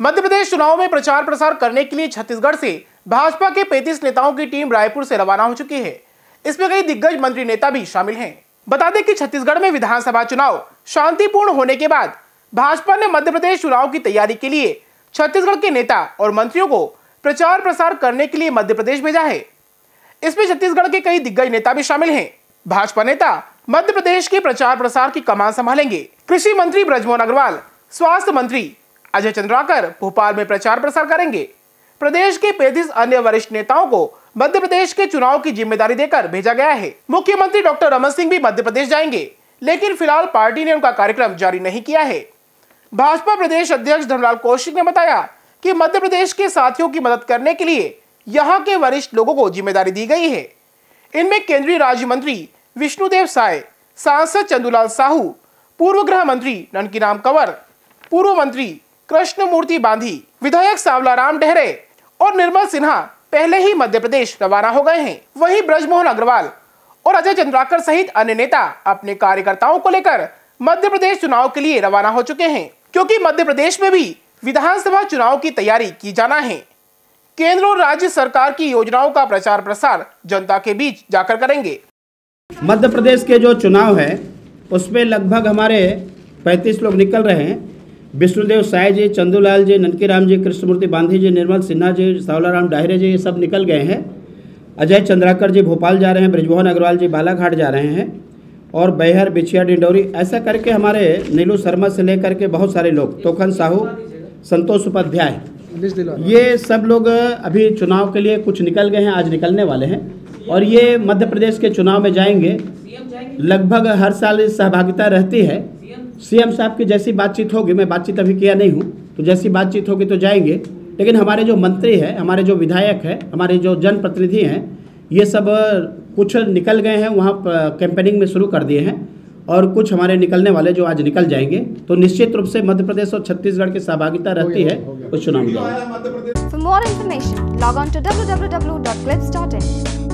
मध्य प्रदेश चुनाव में प्रचार प्रसार करने के लिए छत्तीसगढ़ से भाजपा के 35 नेताओं की टीम रायपुर से रवाना हो चुकी है। इसमें कई दिग्गज मंत्री नेता भी शामिल हैं। बता दें कि छत्तीसगढ़ में विधानसभा चुनाव शांतिपूर्ण होने के बाद भाजपा ने मध्य प्रदेश चुनाव की तैयारी के लिए छत्तीसगढ़ के नेता और मंत्रियों को प्रचार प्रसार करने के लिए मध्य प्रदेश भेजा है। इसमें छत्तीसगढ़ के कई दिग्गज नेता भी शामिल हैं। भाजपा नेता मध्य प्रदेश के प्रचार प्रसार की कमान संभालेंगे। कृषि मंत्री ब्रजमोहन अग्रवाल, स्वास्थ्य मंत्री अजय चंद्राकर भोपाल में प्रचार प्रसार करेंगे। प्रदेश के पैंतीस अन्य वरिष्ठ नेताओं को मध्य प्रदेश के चुनाव की ज़िम्मेदारी देकर भेजा गया है। मुख्यमंत्री डॉक्टर रमन सिंह भी मध्य प्रदेश जाएँगे, लेकिन फ़िलहाल पार्टी ने उनका कार्यक्रम जारी नहीं किया है। भाजपा प्रदेश अध्यक्ष धनलाल कौशिक ने बताया कि मध्य प्रदेश के साथियों की मदद करने के लिए यहाँ के वरिष्ठ लोगों को ज़िम्मेदारी दी गई है। इनमें केंद्रीय राज्य मंत्री विष्णुदेव साय, सांसद चंदूलाल साहू, पूर्व गृह मंत्री ननकीराम कंवर, पूर्व मंत्री कृष्ण मूर्ति बांधी, विधायक सावलाराम डेहरे और निर्मल सिन्हा पहले ही मध्य प्रदेश रवाना हो गए हैं। वहीं ब्रजमोहन अग्रवाल और अजय चंद्राकर सहित अन्य नेता अपने कार्यकर्ताओं को लेकर मध्य प्रदेश चुनाव के लिए रवाना हो चुके हैं, क्योंकि मध्य प्रदेश में भी विधानसभा चुनाव की तैयारी की जाना है। केंद्र और राज्य सरकार की योजनाओं का प्रचार प्रसार जनता के बीच जाकर करेंगे। मध्य प्रदेश के जो चुनाव है, उसमें लगभग हमारे 35 लोग निकल रहे हैं। विष्णुदेव साय जी, चंदूलाल जी ननकीराम जी, कृष्णमूर्ति बांधी जी, निर्मल सिन्हा जी, सावलाराम डाहरे जी, ये सब निकल गए हैं। अजय चंद्राकर जी भोपाल जा रहे हैं, ब्रिजमोहन अग्रवाल जी बालाघाट जा रहे हैं, और बैहर, बिछिया, डिंडौरी, ऐसा करके हमारे नीलू शर्मा से लेकर के बहुत सारे लोग, तोखन साहू, संतोष उपाध्याय। ये सब लोग अभी चुनाव के लिए कुछ निकल गए हैं, आज निकलने वाले हैं, और ये मध्य प्रदेश के चुनाव में जाएँगे। लगभग हर साल सहभागिता रहती है। सीएम साहब की जैसी बातचीत होगी मैं बातचीत अभी किया नहीं हूँ तो जैसी बातचीत होगी तो जाएँगे। लेकिन हमारे जो मंत्री हैं हमारे जो विधायक हैं हमारे जो जनप्रतिनिधि हैं ये सब कुछ निकल गए हैं वहाँ कैंपेनिंग में शुरू कर दिए हैं और कुछ हमारे निकलने वाले जो आज निकल जाएँगे तो निश्चित रूप से मध्य प्रदेश और छत्तीसगढ़ की सहभागिता रहती है उस चुनाव में। more information, log on to www.clips.in.